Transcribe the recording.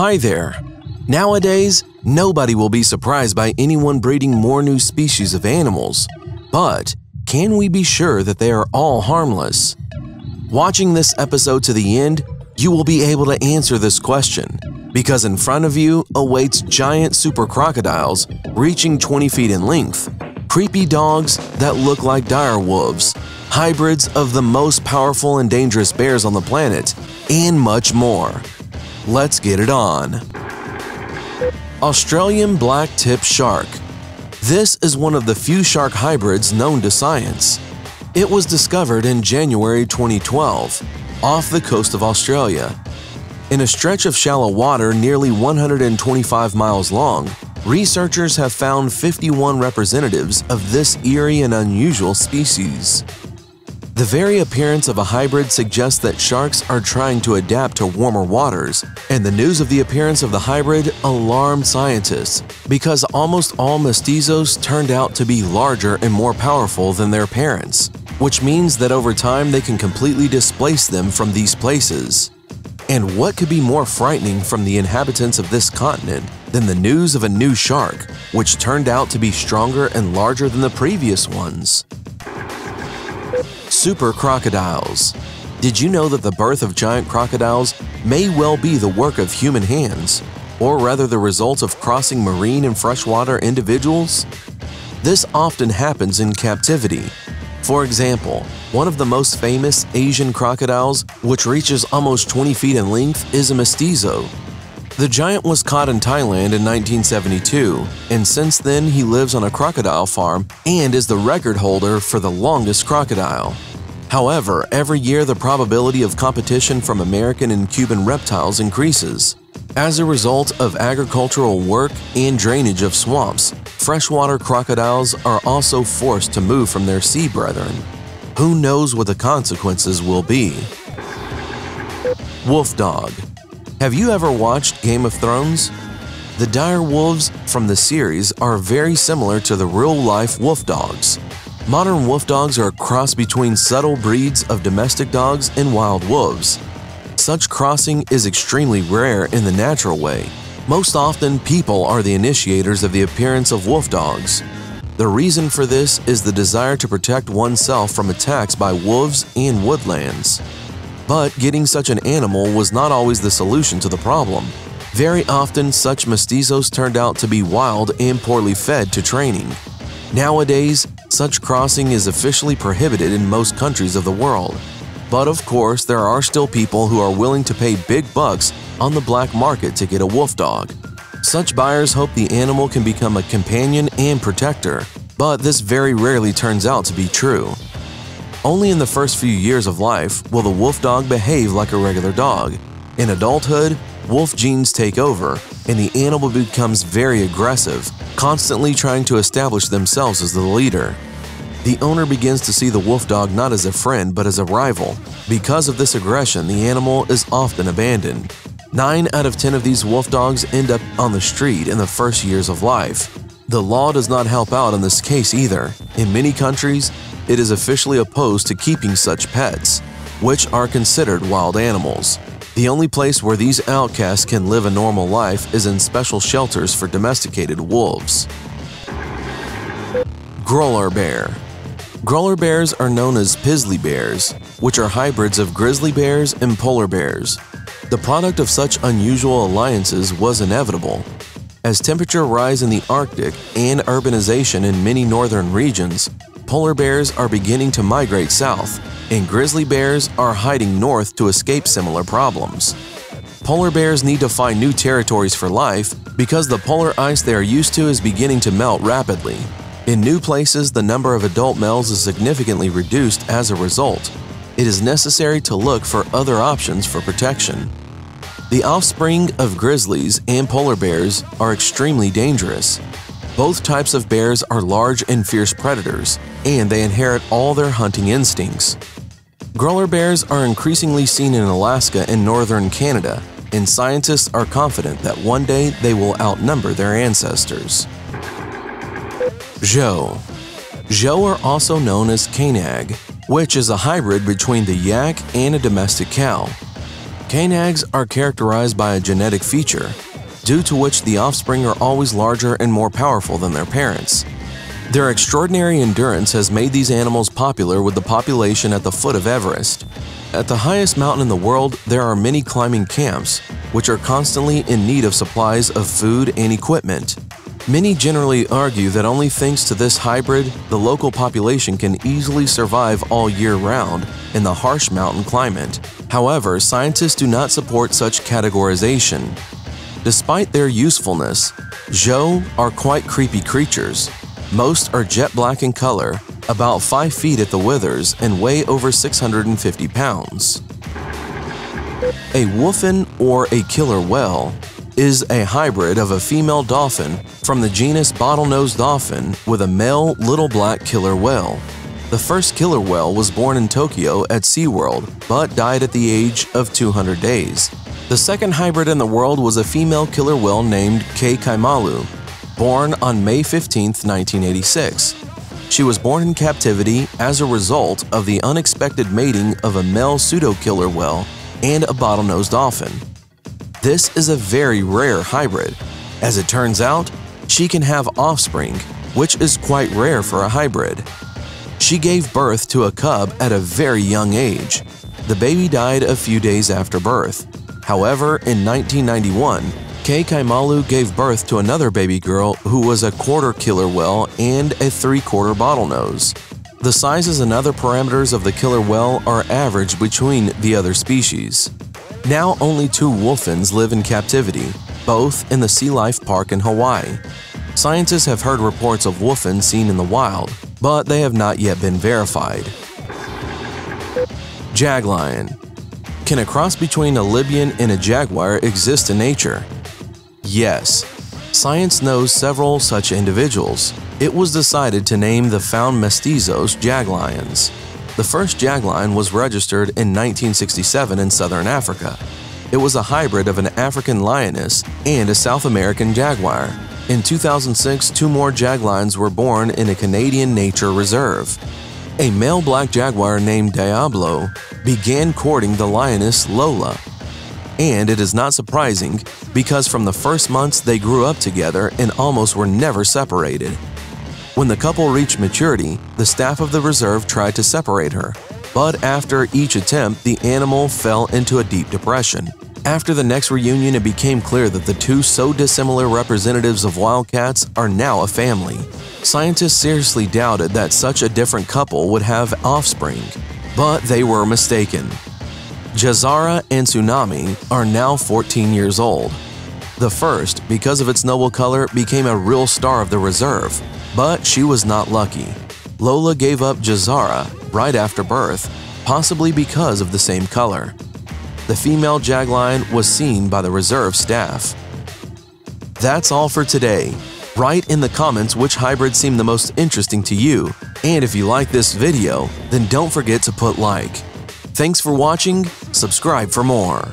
Hi there. Nowadays, nobody will be surprised by anyone breeding more new species of animals. But can we be sure that they are all harmless? Watching this episode to the end, you will be able to answer this question because in front of you awaits giant super crocodiles reaching 20 feet in length, creepy dogs that look like dire wolves, hybrids of the most powerful and dangerous bears on the planet, and much more. Let's get it on. Australian black tip shark. This is one of the few shark hybrids known to science. It was discovered in January 2012 off the coast of Australia. In a stretch of shallow water nearly 125 miles long, researchers have found 51 representatives of this eerie and unusual species. The very appearance of a hybrid suggests that sharks are trying to adapt to warmer waters, and the news of the appearance of the hybrid alarmed scientists because almost all mestizos turned out to be larger and more powerful than their parents, which means that over time they can completely displace them from these places. And what could be more frightening from the inhabitants of this continent than the news of a new shark, which turned out to be stronger and larger than the previous ones? Super crocodiles. Did you know that the birth of giant crocodiles may well be the work of human hands, or rather the result of crossing marine and freshwater individuals? This often happens in captivity. For example, one of the most famous Asian crocodiles, which reaches almost 20 feet in length, is a mestizo. The giant was caught in Thailand in 1972, and since then he lives on a crocodile farm and is the record holder for the longest crocodile. However, every year the probability of competition from American and Cuban reptiles increases. As a result of agricultural work and drainage of swamps, freshwater crocodiles are also forced to move from their sea brethren. Who knows what the consequences will be? Wolf Dog Have you ever watched Game of Thrones? The dire wolves from the series are very similar to the real-life wolf dogs. Modern wolf dogs are a cross between subtle breeds of domestic dogs and wild wolves. Such crossing is extremely rare in the natural way. Most often, people are the initiators of the appearance of wolf dogs. The reason for this is the desire to protect oneself from attacks by wolves and woodlands. But getting such an animal was not always the solution to the problem. Very often, such mestizos turned out to be wild and poorly fed to training. Nowadays, such crossing is officially prohibited in most countries of the world. But of course, there are still people who are willing to pay big bucks on the black market to get a wolf dog. Such buyers hope the animal can become a companion and protector, but this very rarely turns out to be true. Only in the first few years of life will the wolf dog behave like a regular dog. In adulthood, wolf genes take over, and the animal becomes very aggressive, constantly trying to establish themselves as the leader. The owner begins to see the wolf dog not as a friend but as a rival. Because of this aggression, the animal is often abandoned. 9 out of 10 of these wolf dogs end up on the street in the first years of life. The law does not help out in this case either. In many countries, it is officially opposed to keeping such pets, which are considered wild animals. The only place where these outcasts can live a normal life is in special shelters for domesticated wolves. Grolar Bear Grolar bears are known as Pizzly bears, which are hybrids of grizzly bears and polar bears. The product of such unusual alliances was inevitable. As temperature rise in the Arctic and urbanization in many northern regions, polar bears are beginning to migrate south, and grizzly bears are hiding north to escape similar problems. Polar bears need to find new territories for life because the polar ice they are used to is beginning to melt rapidly. In new places, the number of adult males is significantly reduced as a result. It is necessary to look for other options for protection. The offspring of grizzlies and polar bears are extremely dangerous. Both types of bears are large and fierce predators, and they inherit all their hunting instincts. Grolar bears are increasingly seen in Alaska and northern Canada, and scientists are confident that one day they will outnumber their ancestors. Zho Zho are also known as Khainag, which is a hybrid between the yak and a domestic cow. Khainags are characterized by a genetic feature, due to which the offspring are always larger and more powerful than their parents. Their extraordinary endurance has made these animals popular with the population at the foot of Everest. At the highest mountain in the world, there are many climbing camps, which are constantly in need of supplies of food and equipment. Many generally argue that only thanks to this hybrid, the local population can easily survive all year round in the harsh mountain climate. However, scientists do not support such categorization. Despite their usefulness, Zho are quite creepy creatures. Most are jet black in color, about 5 feet at the withers, and weigh over 650 pounds. A wholphin or a killer whale is a hybrid of a female dolphin from the genus bottlenose dolphin with a male little black killer whale. The first killer whale was born in Tokyo at SeaWorld but died at the age of 200 days. The second hybrid in the world was a female killer whale named Kekaimalu, born on May 15, 1986. She was born in captivity as a result of the unexpected mating of a male pseudo-killer whale and a bottlenose dolphin. This is a very rare hybrid. As it turns out, she can have offspring, which is quite rare for a hybrid. She gave birth to a cub at a very young age. The baby died a few days after birth. However, in 1991, Kekaimalu gave birth to another baby girl who was a quarter killer whale and a three-quarter bottlenose. The sizes and other parameters of the killer whale are average between the other species. Now only two wholphins live in captivity, both in the Sea Life Park in Hawaii. Scientists have heard reports of wholphins seen in the wild, but they have not yet been verified. Jaglion Can a cross between a Libyan and a jaguar exist in nature? Yes. Science knows several such individuals. It was decided to name the found mestizos jaglions. The first jaglion was registered in 1967 in southern Africa. It was a hybrid of an African lioness and a South American jaguar. In 2006, two more jaglions were born in a Canadian nature reserve. A male black jaguar named Diablo began courting the lioness Lola. And it is not surprising because from the first months they grew up together and almost were never separated. When the couple reached maturity, the staff of the reserve tried to separate her, but after each attempt, the animal fell into a deep depression. After the next reunion, it became clear that the two so dissimilar representatives of wildcats are now a family. Scientists seriously doubted that such a different couple would have offspring, but they were mistaken. Jahzara and Tsunami are now 14 years old. The first, because of its noble color, became a real star of the reserve, but she was not lucky. Lola gave up Jahzara right after birth, possibly because of the same color. The female jaglion was seen by the reserve staff. That's all for today. Write in the comments which hybrid seemed the most interesting to you, and if you like this video, then don't forget to put like. Thanks for watching, subscribe for more.